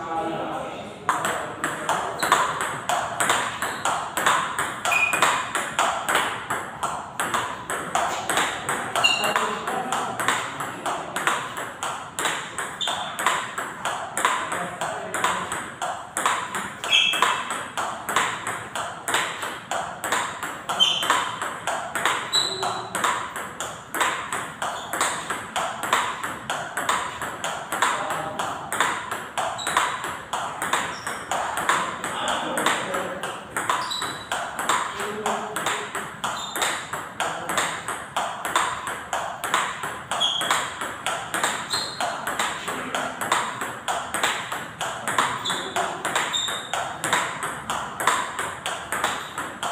Father.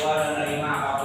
wa dari ilaha